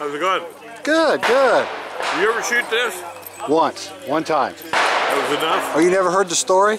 How's it going? Good, good. You ever shoot this? Once, one time. That was enough? Oh, you never heard the story?